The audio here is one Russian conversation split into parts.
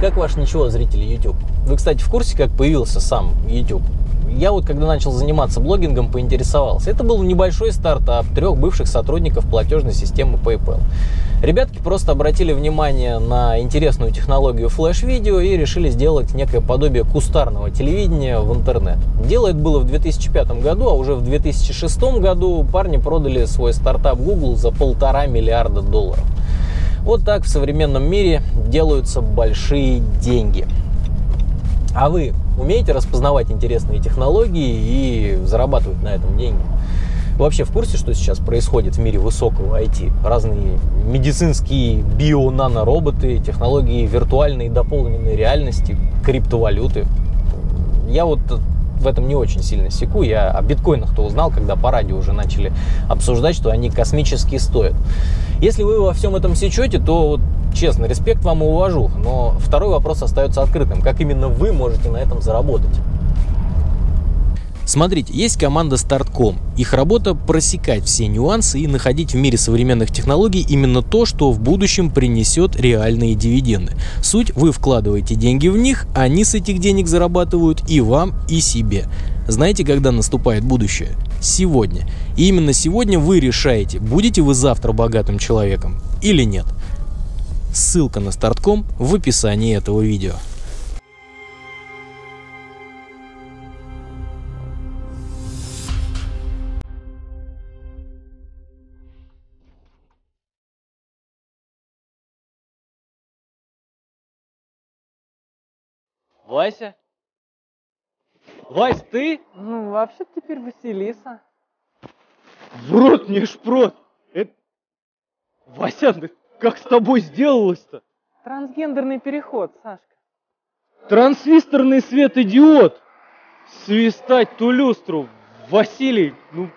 как ваш ничего, зрители YouTube? Вы, кстати, в курсе, как появился сам YouTube? Я вот, когда начал заниматься блогингом, поинтересовался. Это был небольшой стартап трех бывших сотрудников платежной системы PayPal. Ребятки просто обратили внимание на интересную технологию флеш-видео и решили сделать некое подобие кустарного телевидения в интернет. Дело это было в 2005 году, а уже в 2006 году парни продали свой стартап Google за полтора миллиарда долларов. Вот так в современном мире делаются большие деньги. А вы умеете распознавать интересные технологии и зарабатывать на этом деньги? Вообще в курсе, что сейчас происходит в мире высокого IT? Разные медицинские био-нанороботы, технологии виртуальной и дополненной реальности, криптовалюты. Я вот в этом не очень сильно секу. Я о биткоинах-то узнал, когда по радио уже начали обсуждать, что они космически стоят. Если вы во всем этом сечете, то вот, честно, респект вам и уважу. Но второй вопрос остается открытым. Как именно вы можете на этом заработать? Смотрите, есть команда Startcom. Их работа просекать все нюансы и находить в мире современных технологий именно то, что в будущем принесет реальные дивиденды. Суть, вы вкладываете деньги в них, они с этих денег зарабатывают и вам, и себе. Знаете, когда наступает будущее? Сегодня. И именно сегодня вы решаете, будете вы завтра богатым человеком или нет. Ссылка на Startcom в описании этого видео. Вася? Вась, ты? Ну, вообще теперь Василиса. В рот мне шпрот! Это... Вася, да как с тобой сделалось-то? Трансгендерный переход, Сашка. Трансвисторный свет-идиот! Свистать ту люстру! Василий, ну,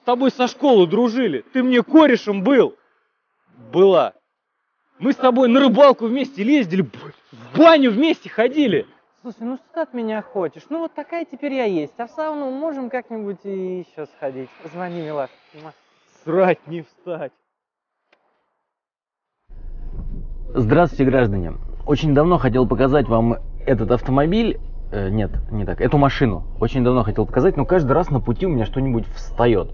с тобой со школы дружили. Ты мне корешем был. Была. Мы с тобой на рыбалку вместе ездили, в баню вместе ходили. Слушай, ну что ты от меня хочешь? Ну вот такая теперь я есть. А в сауну можем как-нибудь и еще сходить. Позвони, милаш. Срать не встать. Здравствуйте, граждане. Очень давно хотел показать вам этот автомобиль. Э, нет, не так. Эту машину. Очень давно хотел показать, но каждый раз на пути у меня что-нибудь встает.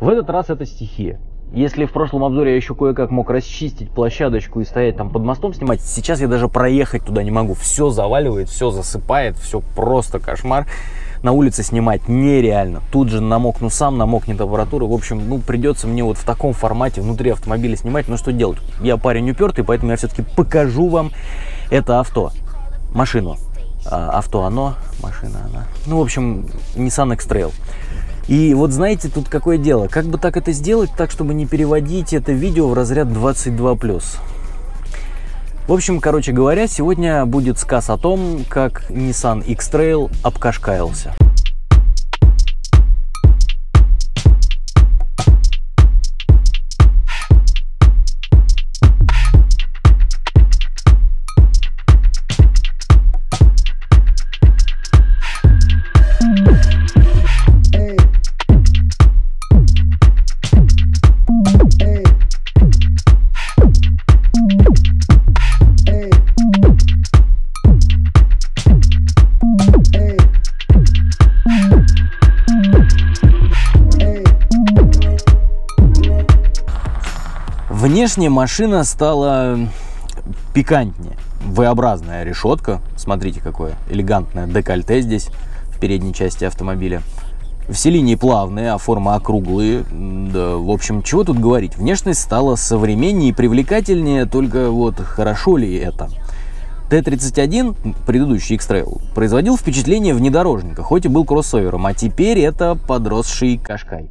В этот раз это стихия. Если в прошлом обзоре я еще кое-как мог расчистить площадочку и стоять там под мостом снимать, сейчас я даже проехать туда не могу. Все заваливает, все засыпает, все просто кошмар. На улице снимать нереально. Тут же намокну сам, намокнет аппаратура. В общем, ну придется мне вот в таком формате внутри автомобиля снимать. Ну что делать? Я парень упертый, поэтому я все-таки покажу вам это авто. Машину. А, авто оно, машина она. Ну, в общем, Nissan X-Trail. И вот знаете, тут какое дело. Как бы так это сделать, так, чтобы не переводить это видео в разряд 22+. В общем, короче говоря, сегодня будет сказ о том, как Nissan X-Trail обкашкаялся. Внешне машина стала пикантнее. V-образная решетка. Смотрите, какое элегантное декольте здесь в передней части автомобиля. Все линии плавные, а формы округлые. Да, в общем, чего тут говорить. Внешность стала современнее и привлекательнее, только вот хорошо ли это? Т-31, предыдущий X-Trail, производил впечатление внедорожника, хоть и был кроссовером, а теперь это подросший Кашкай.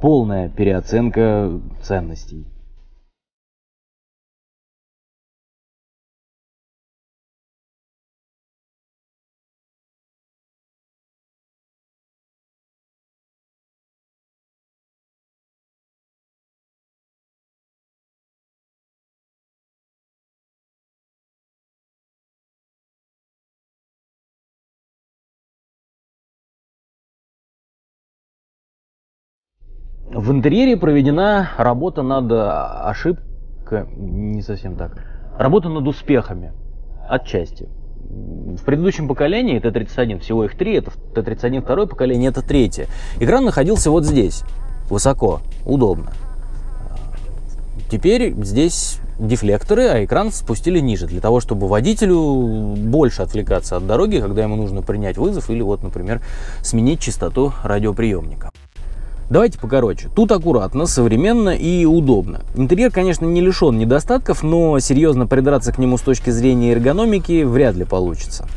Полная переоценка ценностей. В интерьере проведена работа над ошибкой, не совсем так, работа над успехами. Отчасти. В предыдущем поколении Т-31, всего их три, это Т-31 второе поколение, это третье. Экран находился вот здесь, высоко, удобно. Теперь здесь дефлекторы, а экран спустили ниже, для того, чтобы водителю больше отвлекаться от дороги, когда ему нужно принять вызов или вот, например, сменить частоту радиоприемника. Давайте покороче. Тут аккуратно, современно и удобно. Интерьер, конечно, не лишен недостатков, но серьезно придраться к нему с точки зрения эргономики вряд ли получится.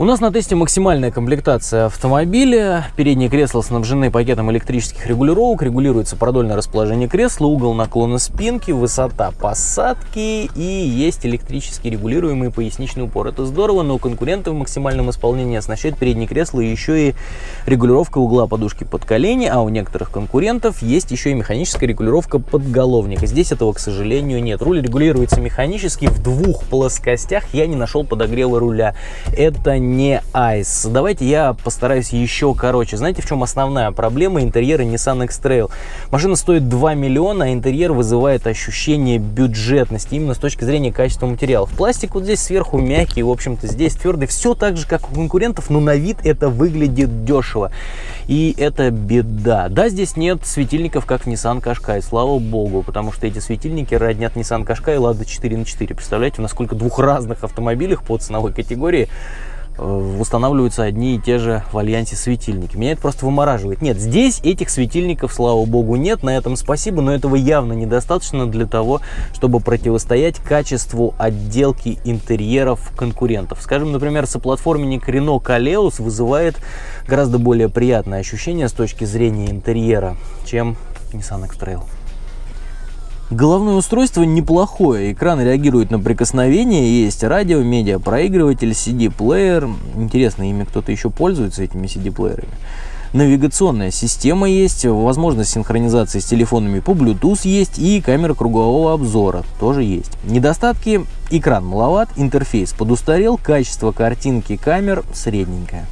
У нас на тесте максимальная комплектация автомобиля. Передние кресла снабжены пакетом электрических регулировок. Регулируется продольное расположение кресла, угол наклона спинки, высота посадки и есть электрически регулируемый поясничный упор. Это здорово, но конкуренты в максимальном исполнении оснащают передние кресла еще и регулировка угла подушки под колени, а у некоторых конкурентов есть еще и механическая регулировка подголовника. Здесь этого, к сожалению, нет. Руль регулируется механически в двух плоскостях. Я не нашел подогрева руля. Это не Ice. Давайте я постараюсь еще короче. Знаете, в чем основная проблема интерьера Nissan X-Trail? Машина стоит 2 миллиона, а интерьер вызывает ощущение бюджетности именно с точки зрения качества материалов. Пластик вот здесь сверху мягкий, в общем-то здесь твердый. Все так же, как у конкурентов, но на вид это выглядит дешево. И это беда. Да, здесь нет светильников, как в Nissan Qashqai, слава богу, потому что эти светильники роднят Nissan Qashqai и Lada 4 на 4. Представляете, насколько двух разных автомобилях по ценовой категории устанавливаются одни и те же в альянсе светильники. Меня это просто вымораживает. Нет, здесь этих светильников, слава богу, нет. На этом спасибо, но этого явно недостаточно для того, чтобы противостоять качеству отделки интерьеров конкурентов. Скажем, например, соплатформенник Renault Kaleos вызывает гораздо более приятное ощущение с точки зрения интерьера, чем Nissan X-Trail. Головное устройство неплохое, экран реагирует на прикосновение, есть радио, медиапроигрыватель, CD-плеер. Интересно, ими кто-то еще пользуется этими CD-плеерами. Навигационная система есть, возможность синхронизации с телефонами по Bluetooth есть и камера кругового обзора тоже есть. Недостатки – экран маловат, интерфейс подустарел, качество картинки камер средненькое.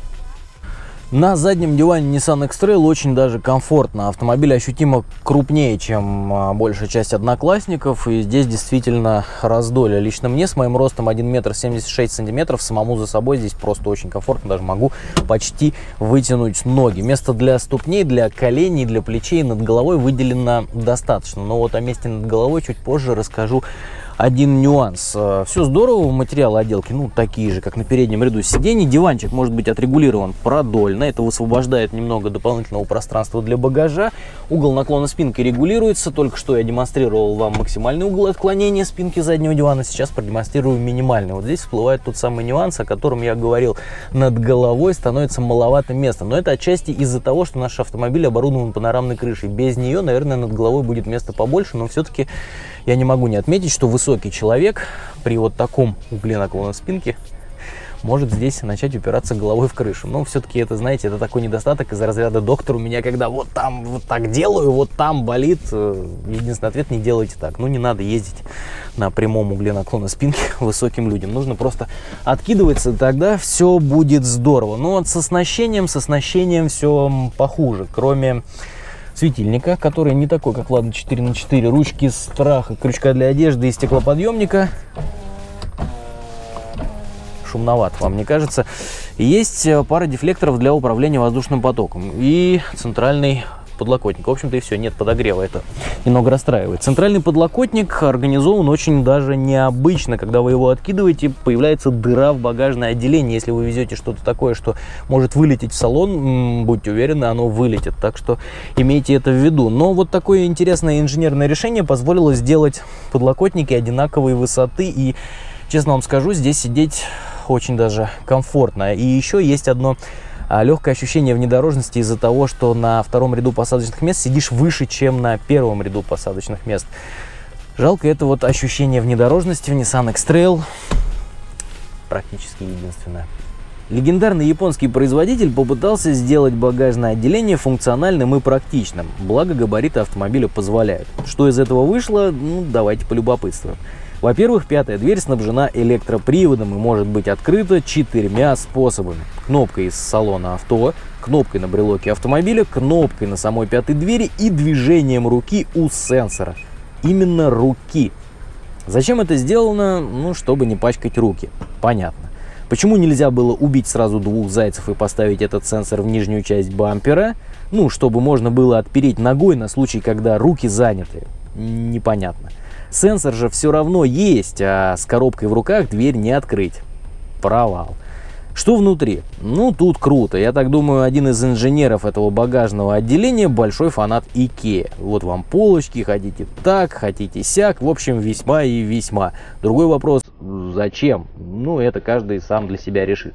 На заднем диване Nissan X-Trail очень даже комфортно. Автомобиль ощутимо крупнее, чем а, большая часть одноклассников. И здесь действительно раздолье. Лично мне с моим ростом 1 метр 76 сантиметров самому за собой здесь просто очень комфортно. Даже могу почти вытянуть ноги. Место для ступней, для коленей, для плечей над головой выделено достаточно. Но вот о месте над головой чуть позже расскажу один нюанс. Э, Все здорово, материалы отделки, ну, такие же, как на переднем ряду сидений. Диванчик может быть отрегулирован продольно, это высвобождает немного дополнительного пространства для багажа. Угол наклона спинки регулируется, только что я демонстрировал вам максимальный угол отклонения спинки заднего дивана, сейчас продемонстрирую минимальный. Вот здесь всплывает тот самый нюанс, о котором я говорил. Над головой становится маловато места, но это отчасти из-за того, что наш автомобиль оборудован панорамной крышей. Без нее, наверное, над головой будет места побольше, но все-таки я не могу не отметить, что высокий человек при вот таком угле наклона спинки может здесь начать упираться головой в крышу. Но все-таки это, знаете, это такой недостаток из разряда доктор у меня, когда вот там вот так делаю, вот там болит. Э, единственный ответ, не делайте так. Ну, не надо ездить на прямом угле наклона спинки высоким людям. Нужно просто откидываться, тогда все будет здорово. Но вот с оснащением, с оснащением все похуже. Кроме светильника, который не такой, как Ладно 4 на 4 ручки страха, крючка для одежды и стеклоподъемника. Шумновато, вам не кажется? Есть э, пара дефлекторов для управления воздушным потоком и центральный подлокотник. В общем-то и все, нет подогрева, это немного расстраивает. Центральный подлокотник организован очень даже необычно. Когда вы его откидываете, появляется дыра в багажное отделение. Если вы везете что-то такое, что может вылететь в салон, будьте уверены, оно вылетит. Так что имейте это в виду. Но вот такое интересное инженерное решение позволило сделать подлокотники одинаковой высоты. И, честно вам скажу, здесь сидеть очень даже комфортно. И еще есть одно легкое ощущение внедорожности из-за того, что на втором ряду посадочных мест сидишь выше, чем на первом ряду посадочных мест. Жалко, это вот ощущение внедорожности в Nissan X-Trail практически единственное. Легендарный японский производитель попытался сделать багажное отделение функциональным и практичным, благо габариты автомобиля позволяют. Что из этого вышло, ну давайте полюбопытствуем. Во-первых, пятая дверь снабжена электроприводом и может быть открыта четырьмя способами. Кнопкой из салона авто, кнопкой на брелоке автомобиля, кнопкой на самой пятой двери и движением руки у сенсора. Именно руки. Зачем это сделано? Ну, чтобы не пачкать руки. Понятно. Почему нельзя было убить сразу двух зайцев и поставить этот сенсор в нижнюю часть бампера? Ну, чтобы можно было отпереть ногой на случай, когда руки заняты. Непонятно. Сенсор же все равно есть, а с коробкой в руках дверь не открыть. Провал. Что внутри? Ну, тут круто. Я так думаю, один из инженеров этого багажного отделения большой фанат IKEA. Вот вам полочки, хотите так, хотите сяк. В общем, весьма и весьма. Другой вопрос, зачем? Ну, это каждый сам для себя решит.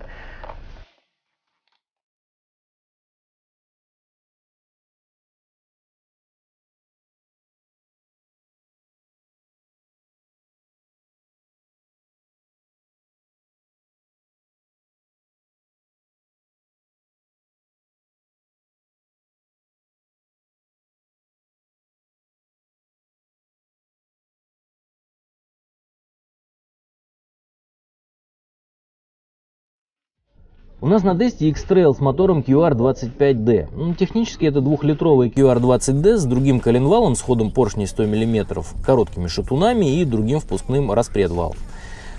У нас на тесте X-Trail с мотором QR25D. Ну, технически это двухлитровый QR20D с другим коленвалом с ходом поршней 100 мм, короткими шатунами и другим впускным распредвалом.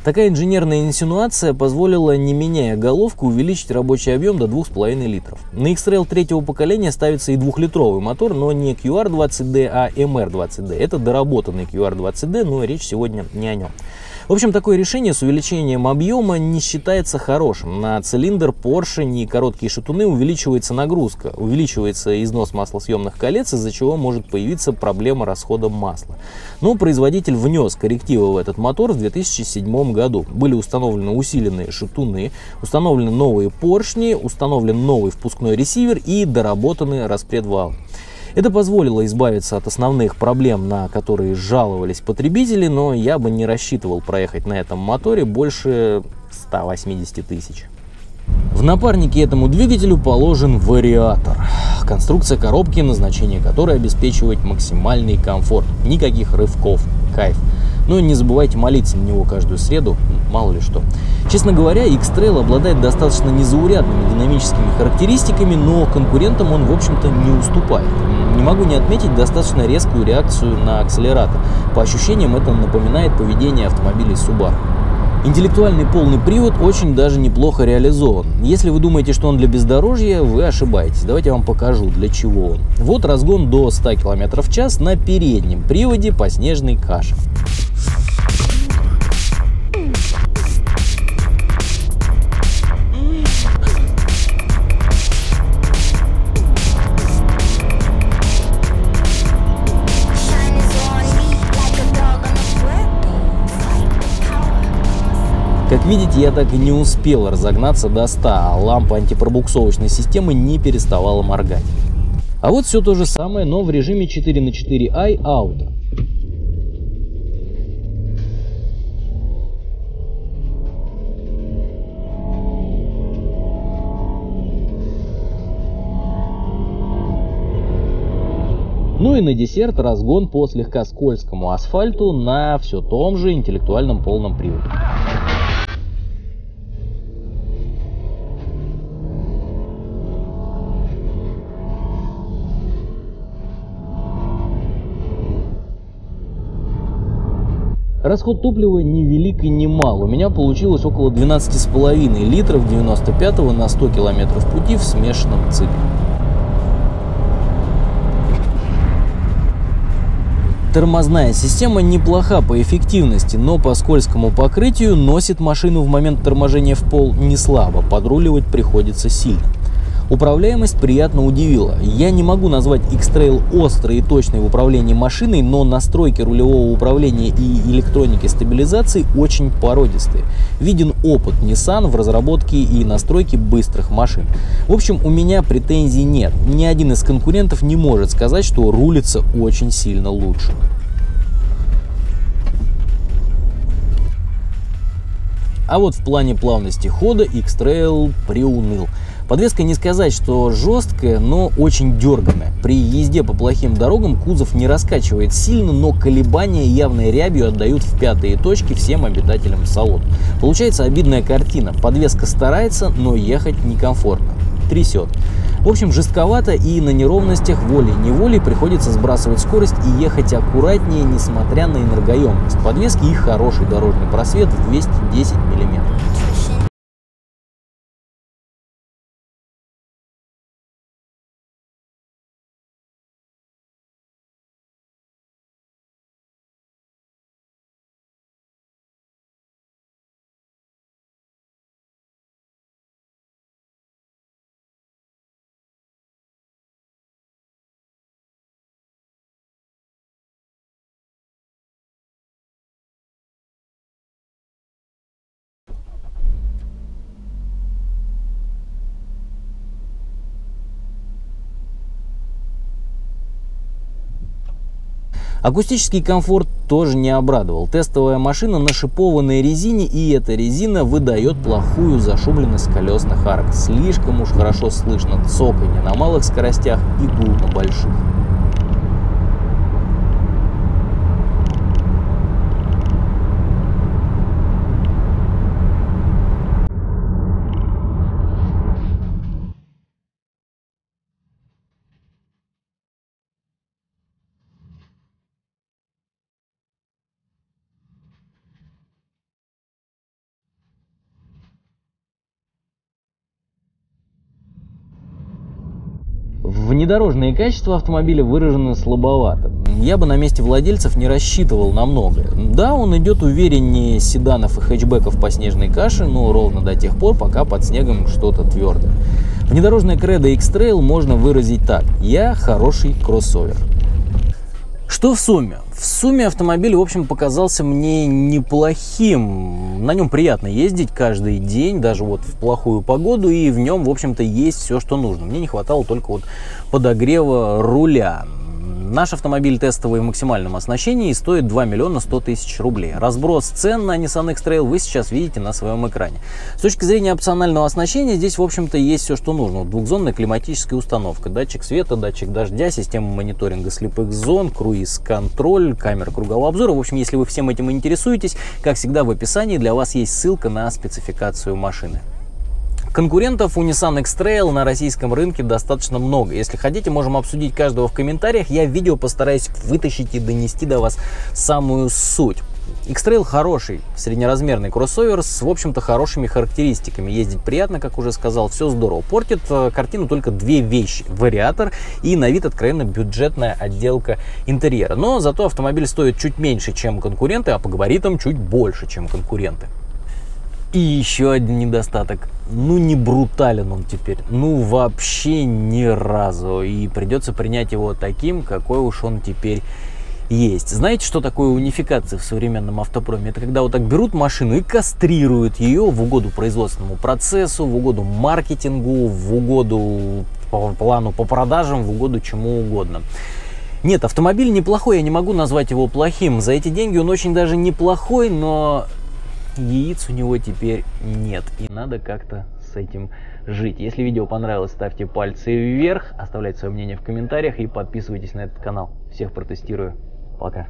Такая инженерная инсинуация позволила, не меняя головку, увеличить рабочий объем до 2,5 литров. На X-Trail третьего поколения ставится и двухлитровый мотор, но не QR20D, а MR20D. Это доработанный QR20D, но речь сегодня не о нем. В общем, такое решение с увеличением объема не считается хорошим. На цилиндр, поршень и короткие шатуны увеличивается нагрузка, увеличивается износ маслосъемных колец, из-за чего может появиться проблема расхода масла. Но производитель внес коррективы в этот мотор в 2007 году. Были установлены усиленные шатуны, установлены новые поршни, установлен новый впускной ресивер и доработанный распредвал. Это позволило избавиться от основных проблем, на которые жаловались потребители, но я бы не рассчитывал проехать на этом моторе больше 180 тысяч. В напарнике этому двигателю положен вариатор. Конструкция коробки, назначение которой обеспечивать максимальный комфорт. Никаких рывков. Кайф. Но не забывайте молиться на него каждую среду, мало ли что. Честно говоря, X-Trail обладает достаточно незаурядными динамическими характеристиками, но конкурентам он, в общем-то, не уступает. Не могу не отметить достаточно резкую реакцию на акселератор. По ощущениям, это напоминает поведение автомобилей Subaru. Интеллектуальный полный привод очень даже неплохо реализован. Если вы думаете, что он для бездорожья, вы ошибаетесь. Давайте я вам покажу, для чего он. Вот разгон до 100 км в час на переднем приводе по снежной каше. Видите, я так и не успел разогнаться до 100, а лампа антипробуксовочной системы не переставала моргать. А вот все то же самое, но в режиме 4 на 4i Auto. Ну и на десерт разгон по слегка скользкому асфальту на все том же интеллектуальном полном приводе. Расход топлива не велик и не мал. У меня получилось около 12,5 литров 95 на 100 километров пути в смешанном цикле. Тормозная система неплоха по эффективности, но по скользкому покрытию носит машину в момент торможения в пол не слабо, подруливать приходится сильно. Управляемость приятно удивила. Я не могу назвать X-Trail острой и точной в управлении машиной, но настройки рулевого управления и электроники стабилизации очень породистые. Виден опыт Nissan в разработке и настройке быстрых машин. В общем, у меня претензий нет. Ни один из конкурентов не может сказать, что рулится очень сильно лучше. А вот в плане плавности хода X-Trail приуныл. Подвеска не сказать, что жесткая, но очень дерганая. При езде по плохим дорогам кузов не раскачивает сильно, но колебания явной рябью отдают в пятые точки всем обитателям салона. Получается обидная картина. Подвеска старается, но ехать некомфортно. трясет. В общем, жестковато и на неровностях волей-неволей приходится сбрасывать скорость и ехать аккуратнее, несмотря на энергоемкость подвески и хороший дорожный просвет в 210 мм. Акустический комфорт тоже не обрадовал. Тестовая машина на шипованной резине, и эта резина выдает плохую зашумленность колесных арок. Слишком уж хорошо слышно цоканье на малых скоростях и гул на больших. Внедорожные качества автомобиля выражены слабовато. Я бы на месте владельцев не рассчитывал на многое. Да, он идет увереннее седанов и хэтчбеков по снежной каше, но ровно до тех пор, пока под снегом что-то твердое. Внедорожное кредо X-Trail можно выразить так. Я хороший кроссовер. Что в сумме? В сумме автомобиль, в общем, показался мне неплохим. На нем приятно ездить каждый день, даже вот в плохую погоду, и в нем, в общем-то, есть все, что нужно. Мне не хватало только вот подогрева руля. Наш автомобиль тестовый в максимальном оснащении стоит 2 миллиона 100 тысяч рублей. Разброс цен на Nissan X-Trail вы сейчас видите на своем экране. С точки зрения опционального оснащения здесь, в общем-то, есть все, что нужно. Двухзонная климатическая установка, датчик света, датчик дождя, система мониторинга слепых зон, круиз-контроль, камера кругового обзора. В общем, если вы всем этим интересуетесь, как всегда в описании для вас есть ссылка на спецификацию машины. Конкурентов у Nissan X-Trail на российском рынке достаточно много. Если хотите, можем обсудить каждого в комментариях. Я в видео постараюсь вытащить и донести до вас самую суть. X-Trail хороший, среднеразмерный кроссовер с, в общем-то, хорошими характеристиками. Ездить приятно, как уже сказал, все здорово. Портит э, картину только две вещи. Вариатор и на вид откровенно бюджетная отделка интерьера. Но зато автомобиль стоит чуть меньше, чем конкуренты, а по габаритам чуть больше, чем конкуренты. И еще один недостаток. Ну, не брутален он теперь. Ну, вообще ни разу. И придется принять его таким, какой уж он теперь есть. Знаете, что такое унификация в современном автопроме? Это когда вот так берут машину и кастрируют ее в угоду производственному процессу, в угоду маркетингу, в угоду по плану по продажам, в угоду чему угодно. Нет, автомобиль неплохой, я не могу назвать его плохим. За эти деньги он очень даже неплохой, но яиц у него теперь нет. И надо как-то с этим жить. Если видео понравилось, ставьте пальцы вверх, оставляйте свое мнение в комментариях и подписывайтесь на этот канал. Всех протестирую. Пока.